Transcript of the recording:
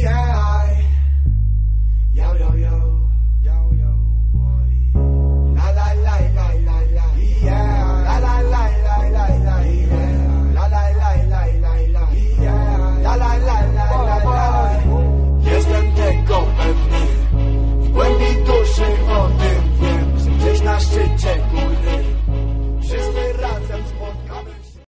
Yeah.